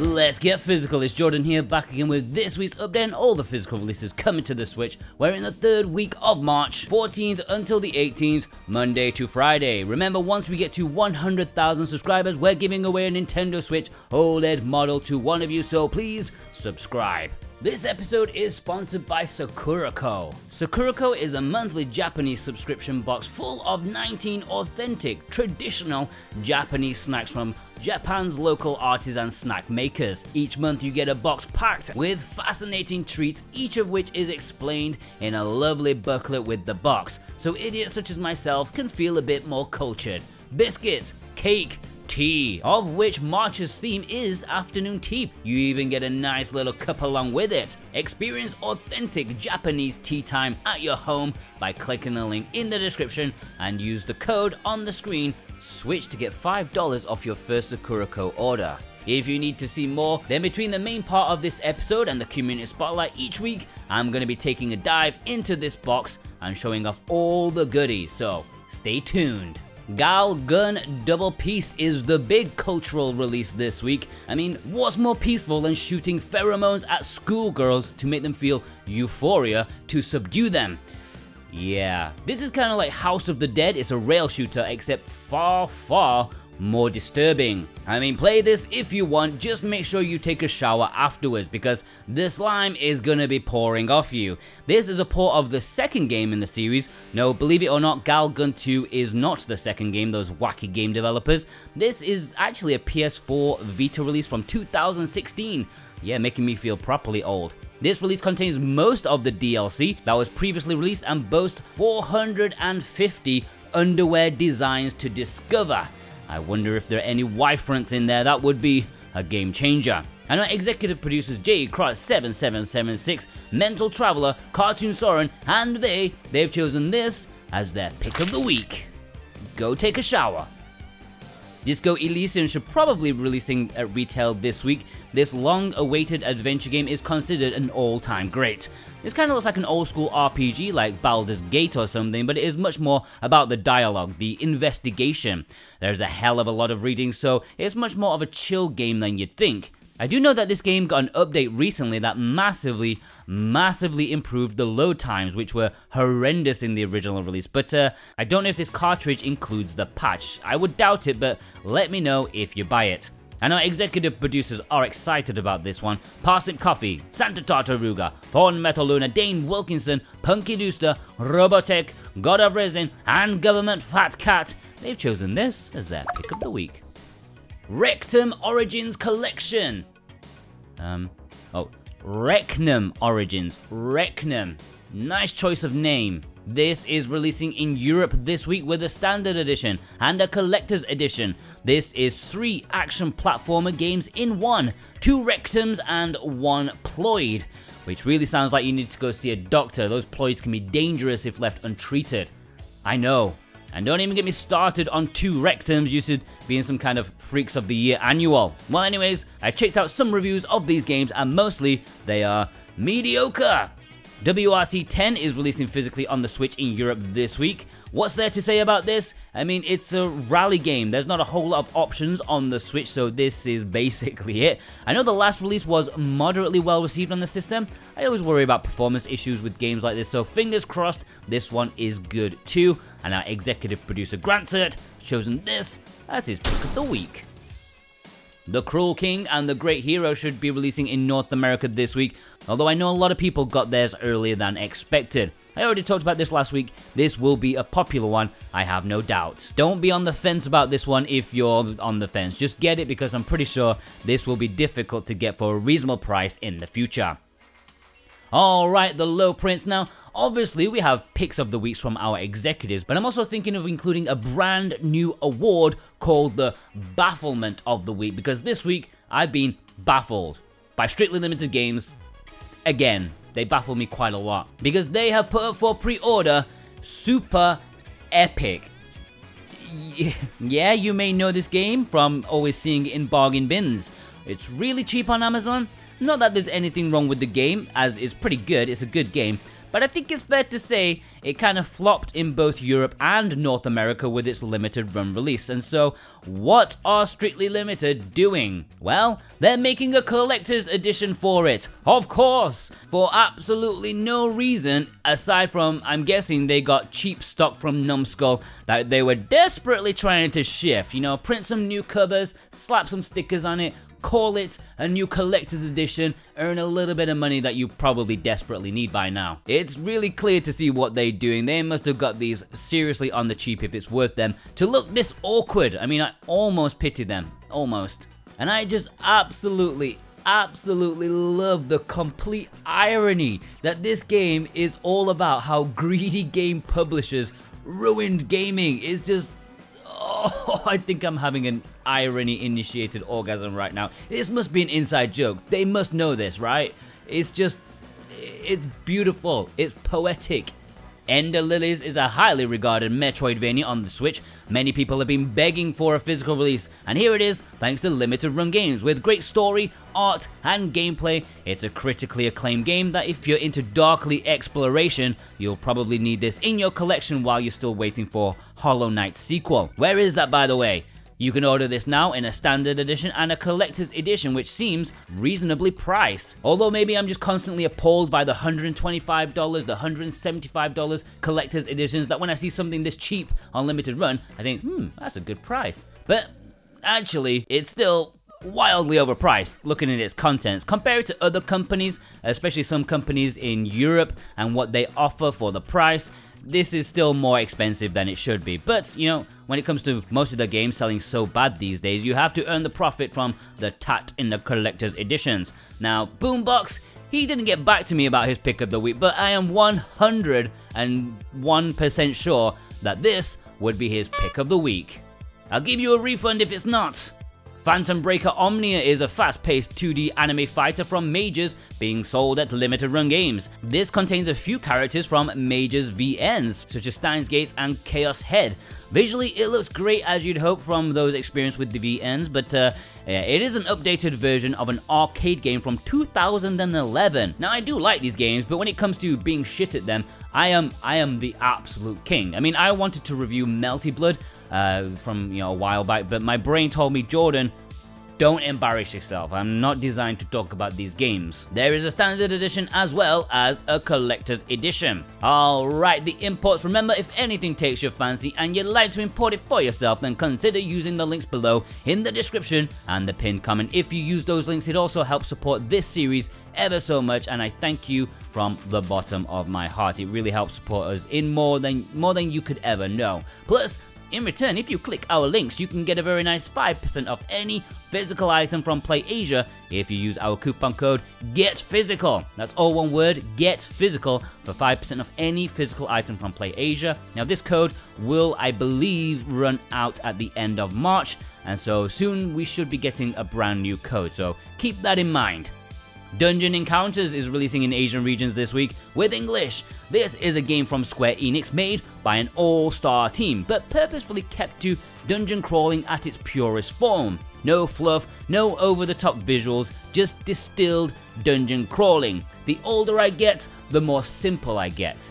Let's get physical, it's Jordan here back again with this week's update and all the physical releases coming to the Switch. We're in the third week of March, 14th until the 18th, Monday to Friday. Remember, once we get to 100,000 subscribers, we're giving away a Nintendo Switch OLED model to one of you, so please subscribe. This episode is sponsored by Sakuraco. Sakuraco is a monthly Japanese subscription box full of 19 authentic, traditional Japanese snacks from Japan's local artisan snack makers. Each month you get a box packed with fascinating treats, each of which is explained in a lovely booklet with the box, so idiots such as myself can feel a bit more cultured. Biscuits, cake, tea, of which March's theme is afternoon tea. You even get a nice little cup along with it. Experience authentic Japanese tea time at your home by clicking the link in the description and use the code on the screen switch to get $5 off your first Sakuraco order. If you need to see more, then between the main part of this episode and the community spotlight each week, I'm going to be taking a dive into this box and showing off all the goodies, so stay tuned. Gal Gun Double Peace is the big cultural release this week. I mean, what's more peaceful than shooting pheromones at schoolgirls to make them feel euphoria to subdue them? Yeah, this is kind of like House of the Dead, it's a rail shooter except far, far more disturbing. I mean, play this if you want, just make sure you take a shower afterwards because the slime is gonna be pouring off you. This is a port of the second game in the series. No, believe it or not, Galgun 2 is not the second game, those wacky game developers. This is actually a PS4 Vita release from 2016. Yeah, making me feel properly old. This release contains most of the DLC that was previously released and boasts 450 underwear designs to discover. I wonder if there are any Y fronts in there, that would be a game changer. And our executive producers J. Cross 7776, Mental Traveler, Cartoon Soren, and they, they've chosen this as their pick of the week. Go take a shower. Disco Elysium should probably be releasing at retail this week. This long-awaited adventure game is considered an all-time great. This kind of looks like an old-school RPG like Baldur's Gate or something, but it is much more about the dialogue, the investigation. There's a hell of a lot of reading, so it's much more of a chill game than you'd think. I do know that this game got an update recently that massively, massively improved the load times, which were horrendous in the original release, but uh, I don't know if this cartridge includes the patch. I would doubt it, but let me know if you buy it. And our executive producers are excited about this one. Parsnip Coffee, Santa Tartaruga, Thorn Metal Luna, Dane Wilkinson, Punky Dooster, Robotech, God of Resin, and Government Fat Cat. They've chosen this as their pick of the week. Rectum Origins Collection. Um, oh, Recnum Origins. Recnum. Nice choice of name. This is releasing in Europe this week with a standard edition and a collector's edition. This is three action platformer games in one, two rectums and one ploid, which really sounds like you need to go see a doctor. Those ploids can be dangerous if left untreated. I know, and don't even get me started on two rectums used to be in some kind of Freaks of the Year annual. Well anyways, I checked out some reviews of these games and mostly they are mediocre. WRC 10 is releasing physically on the Switch in Europe this week. What's there to say about this? I mean, it's a rally game. There's not a whole lot of options on the Switch, so this is basically it. I know the last release was moderately well received on the system. I always worry about performance issues with games like this, so fingers crossed this one is good too. And our executive producer Grant Cert chosen this as his pick of the week. The Cruel King and The Great Hero should be releasing in North America this week, although I know a lot of people got theirs earlier than expected. I already talked about this last week, this will be a popular one, I have no doubt. Don't be on the fence about this one if you're on the fence, just get it because I'm pretty sure this will be difficult to get for a reasonable price in the future. Alright, the low prints now. Obviously, we have picks of the weeks from our executives, but I'm also thinking of including a brand new award called the Bafflement of the Week, because this week I've been baffled by Strictly Limited Games. Again, they baffle me quite a lot, because they have put up for pre-order Super Epic. Yeah, you may know this game from always seeing it in bargain bins. It's really cheap on Amazon, not that there's anything wrong with the game, as it's pretty good, it's a good game, but I think it's fair to say it kind of flopped in both Europe and North America with its limited run release. And so, what are Strictly Limited doing? Well, they're making a collector's edition for it. Of course! For absolutely no reason, aside from, I'm guessing they got cheap stock from Numskull that they were desperately trying to shift. You know, print some new covers, slap some stickers on it, call it a new collector's edition, earn a little bit of money that you probably desperately need by now. It's really clear to see what they're doing. They must have got these seriously on the cheap if it's worth them to look this awkward. I mean, I almost pity them. Almost. And I just absolutely, absolutely love the complete irony that this game is all about how greedy game publishers ruined gaming. It's just Oh, I think I'm having an irony-initiated orgasm right now. This must be an inside joke. They must know this, right? It's just, it's beautiful. It's poetic. Ender Lilies is a highly regarded Metroidvania on the Switch. Many people have been begging for a physical release, and here it is thanks to limited run games. With great story, art, and gameplay, it's a critically acclaimed game that if you're into darkly exploration, you'll probably need this in your collection while you're still waiting for Hollow Knight sequel. Where is that by the way? You can order this now in a standard edition and a collector's edition which seems reasonably priced. Although maybe I'm just constantly appalled by the $125, the $175 collector's editions that when I see something this cheap on limited run, I think, hmm, that's a good price. But actually, it's still wildly overpriced looking at its contents compared to other companies, especially some companies in Europe and what they offer for the price this is still more expensive than it should be. But, you know, when it comes to most of the games selling so bad these days, you have to earn the profit from the tat in the collector's editions. Now, Boombox, he didn't get back to me about his pick of the week, but I am 101% sure that this would be his pick of the week. I'll give you a refund if it's not. Phantom Breaker Omnia is a fast-paced 2D anime fighter from Mages being sold at limited run games. This contains a few characters from Mages VNs, such as Steins Gates and Chaos Head. Visually, it looks great as you'd hope from those experienced with the VNs, but uh, it is an updated version of an arcade game from 2011. Now, I do like these games, but when it comes to being shit at them, I am I am the absolute king. I mean, I wanted to review Melty Blood uh, from you know a while back, but my brain told me, Jordan, don't embarrass yourself. I'm not designed to talk about these games. There is a standard edition as well as a collector's edition. Alright, the imports. Remember, if anything takes your fancy and you'd like to import it for yourself, then consider using the links below in the description and the pinned comment. If you use those links, it also helps support this series ever so much and I thank you from the bottom of my heart. It really helps support us in more than more than you could ever know. Plus, in return, if you click our links, you can get a very nice 5% off any physical item from PlayAsia if you use our coupon code GETPhysical. That's all one word, GETPhysical, for 5% off any physical item from PlayAsia. Now this code will, I believe, run out at the end of March, and so soon we should be getting a brand new code, so keep that in mind. Dungeon Encounters is releasing in Asian regions this week with English. This is a game from Square Enix made by an all-star team, but purposefully kept to dungeon crawling at its purest form. No fluff, no over-the-top visuals, just distilled dungeon crawling. The older I get, the more simple I get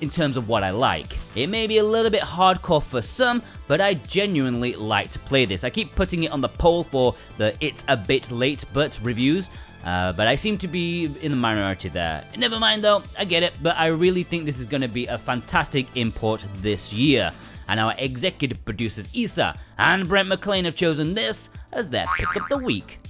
in terms of what I like. It may be a little bit hardcore for some, but I genuinely like to play this. I keep putting it on the poll for the It's a Bit Late But reviews, uh, but I seem to be in the minority there. Never mind though, I get it, but I really think this is going to be a fantastic import this year. And our executive producers Isa and Brent McLean have chosen this as their pick of the week.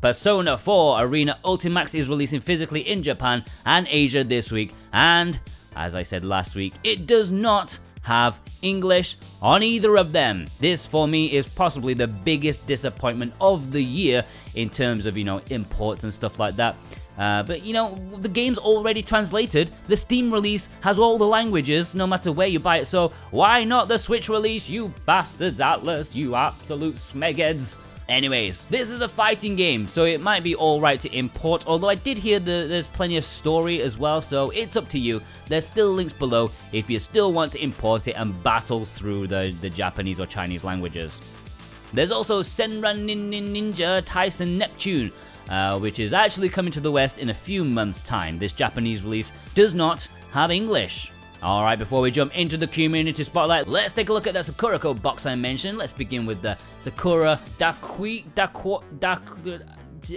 Persona 4 Arena Ultimax is releasing physically in Japan and Asia this week, and as I said last week, it does not have English on either of them. This for me is possibly the biggest disappointment of the year in terms of, you know, imports and stuff like that. Uh, but you know, the game's already translated. The Steam release has all the languages, no matter where you buy it. So why not the Switch release, you bastards, Atlus, you absolute smegheads? Anyways, this is a fighting game, so it might be alright to import, although I did hear that there's plenty of story as well, so it's up to you. There's still links below if you still want to import it and battle through the, the Japanese or Chinese languages. There's also Senran Nin Nin Ninja Taisen Neptune, uh, which is actually coming to the West in a few months' time. This Japanese release does not have English. Alright, before we jump into the community spotlight, let's take a look at that Sakura Code box I mentioned. Let's begin with the Sakura Dakui Dakwa Dak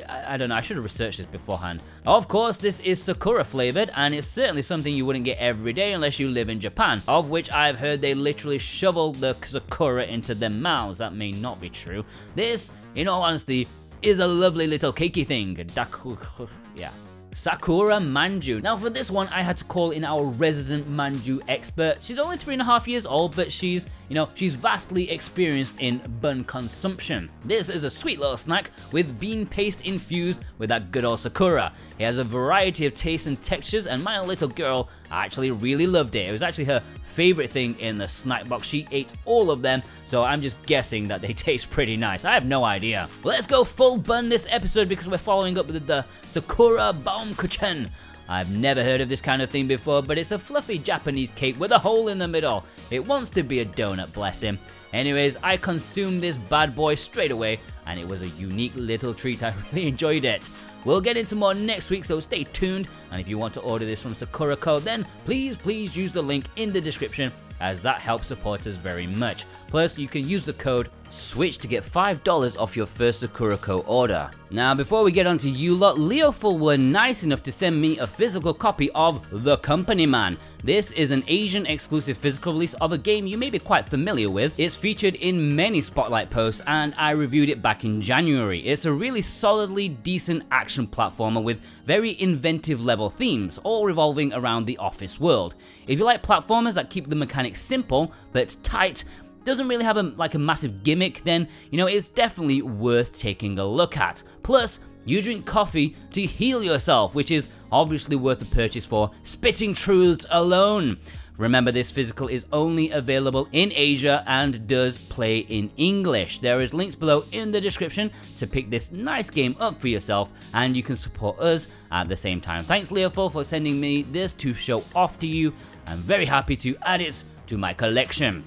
I don't know, I should have researched this beforehand. Of course, this is Sakura flavored, and it's certainly something you wouldn't get every day unless you live in Japan, of which I've heard they literally shovel the Sakura into their mouths. That may not be true. This, in all honesty, is a lovely little cakey thing. Daku. Yeah. Sakura Manju. Now for this one, I had to call in our resident Manju expert. She's only three and a half years old, but she's, you know, she's vastly experienced in bun consumption. This is a sweet little snack with bean paste infused with that good old Sakura. It has a variety of tastes and textures, and my little girl actually really loved it. It was actually her favorite thing in the snack box. She ate all of them, so I'm just guessing that they taste pretty nice. I have no idea. Let's go full bun this episode because we're following up with the Sakura Baumkuchen. I've never heard of this kind of thing before, but it's a fluffy Japanese cake with a hole in the middle. It wants to be a donut, bless him. Anyways, I consumed this bad boy straight away, and it was a unique little treat. I really enjoyed it. We'll get into more next week, so stay tuned. And if you want to order this from Sakuraco, then please, please use the link in the description as that helps support us very much. Plus, you can use the code Switch to get $5 off your first Sakuraco order. Now, before we get on to you lot, Leoful were nice enough to send me a physical copy of The Company Man. This is an Asian exclusive physical release of a game you may be quite familiar with. It's featured in many Spotlight posts and I reviewed it back in January. It's a really solidly decent action platformer with very inventive level themes, all revolving around the office world. If you like platformers that keep the mechanics simple but tight, doesn't really have a, like a massive gimmick, then, you know, it's definitely worth taking a look at. Plus, you drink coffee to heal yourself, which is obviously worth the purchase for Spitting Truths alone. Remember, this physical is only available in Asia and does play in English. There is links below in the description to pick this nice game up for yourself, and you can support us at the same time. Thanks, Leoful, for sending me this to show off to you. I'm very happy to add it to my collection.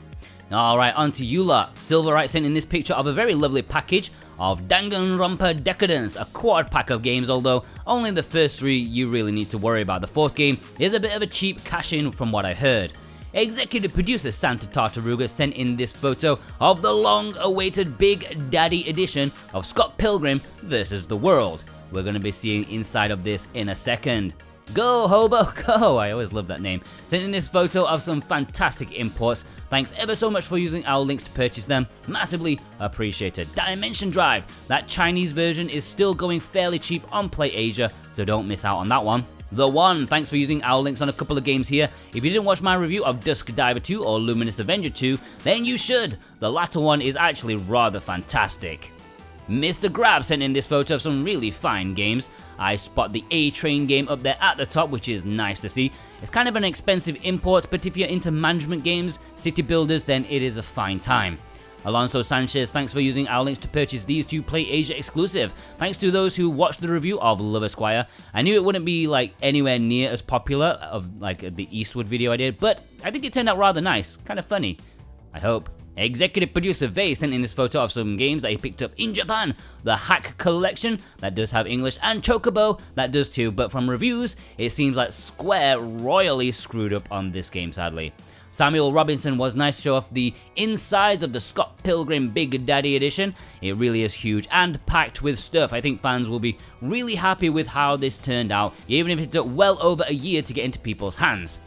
Alright, on to you lot. Silverite sent in this picture of a very lovely package of Danganronpa Decadence, a quad pack of games, although only the first three you really need to worry about. The fourth game is a bit of a cheap cash-in from what I heard. Executive producer Santa Tartaruga sent in this photo of the long-awaited Big Daddy edition of Scott Pilgrim vs. the World. We're going to be seeing inside of this in a second. Go Hobo Go! I always love that name. Sent in this photo of some fantastic imports Thanks ever so much for using our links to purchase them. Massively appreciated. Dimension Drive. That Chinese version is still going fairly cheap on PlayAsia, so don't miss out on that one. The One, thanks for using our links on a couple of games here. If you didn't watch my review of Dusk Diver 2 or Luminous Avenger 2, then you should. The latter one is actually rather fantastic. Mr. Grab sent in this photo of some really fine games. I spot the A-Train game up there at the top, which is nice to see. It's kind of an expensive import, but if you're into management games, city builders, then it is a fine time. Alonso Sanchez, thanks for using our links to purchase these two PlayAsia exclusive. Thanks to those who watched the review of Love Esquire. I knew it wouldn't be like anywhere near as popular of like the Eastwood video I did, but I think it turned out rather nice, kind of funny. I hope. Executive producer Vay sent in this photo of some games that he picked up in Japan. The Hack Collection, that does have English, and Chocobo, that does too, but from reviews, it seems like Square royally screwed up on this game sadly. Samuel Robinson was nice to show off the insides of the Scott Pilgrim Big Daddy edition. It really is huge and packed with stuff. I think fans will be really happy with how this turned out, even if it took well over a year to get into people's hands.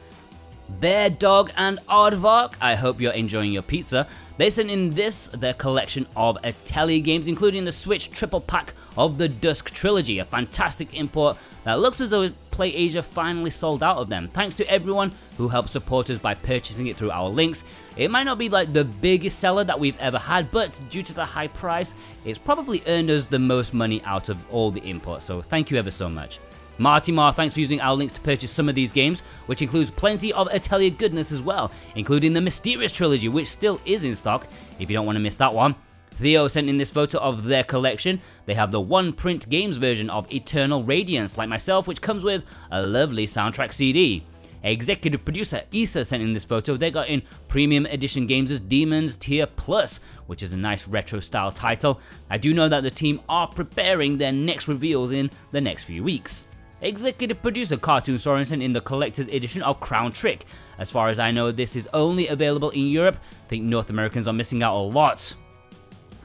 Bear Dog and Aardvark, I hope you're enjoying your pizza. They sent in this, their collection of Atelier games, including the Switch triple pack of the Dusk Trilogy, a fantastic import that looks as though PlayAsia finally sold out of them. Thanks to everyone who helped support us by purchasing it through our links. It might not be like the biggest seller that we've ever had, but due to the high price, it's probably earned us the most money out of all the imports, so thank you ever so much. Marty Mar, thanks for using our links to purchase some of these games, which includes plenty of Atelier goodness as well, including the Mysterious Trilogy, which still is in stock, if you don't want to miss that one. Theo sent in this photo of their collection. They have the one print games version of Eternal Radiance, like myself, which comes with a lovely soundtrack CD. Executive producer Issa sent in this photo. They got in premium edition games as Demons Tier Plus, which is a nice retro style title. I do know that the team are preparing their next reveals in the next few weeks. Executive producer Cartoon Sorensen in the collector's edition of Crown Trick. As far as I know, this is only available in Europe. I think North Americans are missing out a lot.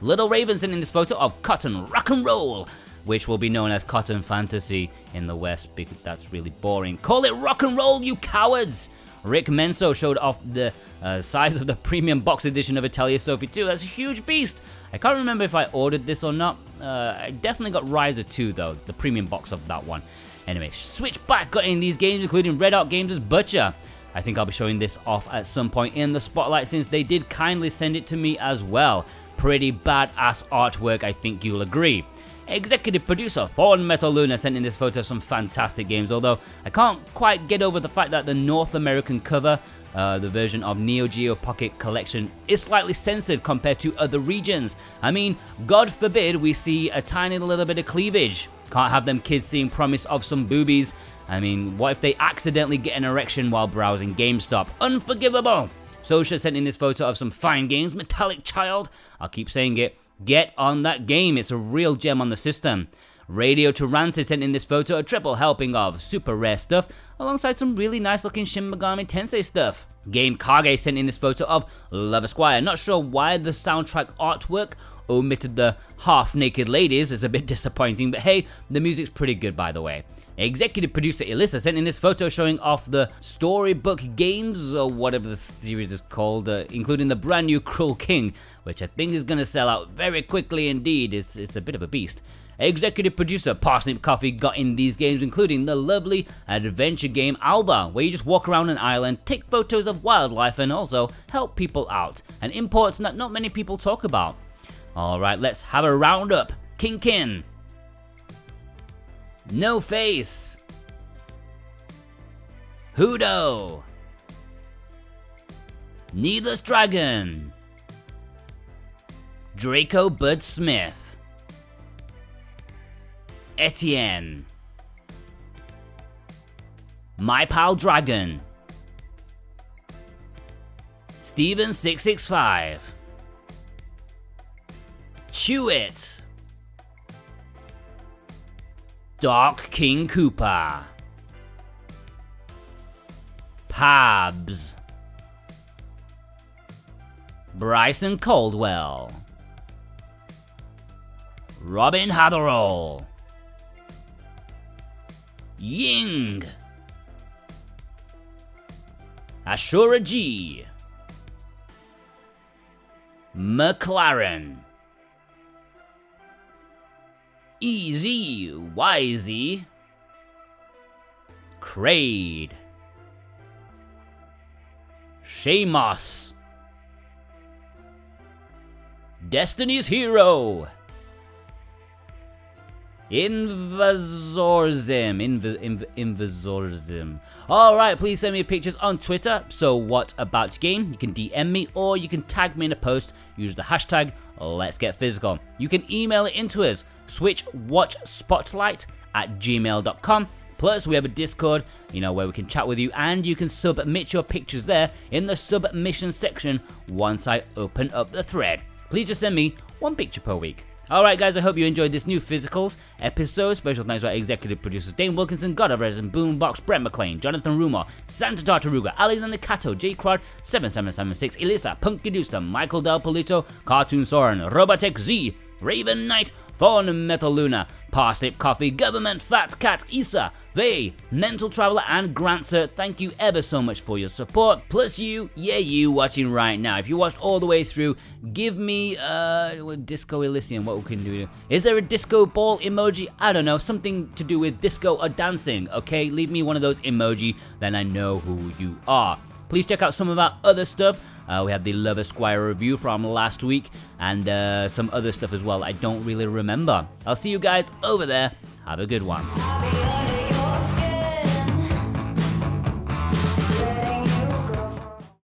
Little Ravenson in this photo of Cotton Rock and Roll, which will be known as Cotton Fantasy in the West because that's really boring. Call it rock and roll, you cowards! Rick Menso showed off the uh, size of the premium box edition of Atelier Sophie 2. That's a huge beast. I can't remember if I ordered this or not. Uh, I definitely got Ryza 2 though, the premium box of that one. Anyway, Switchback got in these games, including Red Art Games' as Butcher. I think I'll be showing this off at some point in the spotlight since they did kindly send it to me as well. Pretty badass artwork, I think you'll agree. Executive producer Thorn Metal Luna sent in this photo of some fantastic games, although I can't quite get over the fact that the North American cover, uh, the version of Neo Geo Pocket Collection, is slightly censored compared to other regions. I mean, God forbid we see a tiny little bit of cleavage. Can't have them kids seeing promise of some boobies. I mean, what if they accidentally get an erection while browsing GameStop? Unforgivable! Sosha sent in this photo of some fine games, Metallic Child, I'll keep saying it, Get on that game, it's a real gem on the system. Radio to Rancid sent in this photo a triple helping of super rare stuff, alongside some really nice looking Shin Megami Tensei stuff. Game Kage sent in this photo of Love Esquire. Not sure why the soundtrack artwork omitted the half naked ladies, it's a bit disappointing, but hey, the music's pretty good by the way. Executive producer Elissa sent in this photo showing off the storybook games, or whatever the series is called, uh, including the brand new Cruel King, which I think is going to sell out very quickly indeed. It's, it's a bit of a beast. Executive producer Parsnip Coffee got in these games, including the lovely adventure game Alba, where you just walk around an island, take photos of wildlife, and also help people out. An import that not many people talk about. Alright, let's have a roundup. King Kin. No Face. Hudo. Needless Dragon. Draco Bud Smith. Etienne. My Pal Dragon. Steven665. Chew It. Dark King Koopa. Pabs. Bryson Caldwell. Robin Haberall. Ying. Ashura G. McLaren. Easy, Wisey. Kraid. Shamos. Destiny's Hero. Invasorzim. Inv inv Invasorzim. Alright, please send me pictures on Twitter. So what about game? You can DM me or you can tag me in a post. Use the hashtag Let's Get Physical. You can email it into us. SwitchWatchSpotlight at gmail.com. Plus, we have a Discord, you know, where we can chat with you and you can submit your pictures there in the submission section once I open up the thread. Please just send me one picture per week. Alright guys, I hope you enjoyed this new Physicals episode. Special thanks to our executive producers Dane Wilkinson, God of Resin, Boombox, Brett McLean, Jonathan Rumor, Santa Tartaruga, Alexander Cato, J. Crowd, 7776, Elisa, Punky Deuster, Michael Del Polito, Cartoon Soren, Robotech Z, Raven Knight, Thorn Metal Luna, Parsnip Coffee, Government, Fat Cat, Isa, Vay, Mental Traveler, and Grantser. Thank you ever so much for your support. Plus you, yeah you, watching right now. If you watched all the way through, give me, uh, Disco Elysium, what we can do. Is there a disco ball emoji? I don't know, something to do with disco or dancing, okay? Leave me one of those emoji, then I know who you are. Please check out some of our other stuff. Uh, we have the Love Esquire review from last week and uh, some other stuff as well I don't really remember. I'll see you guys over there. Have a good one.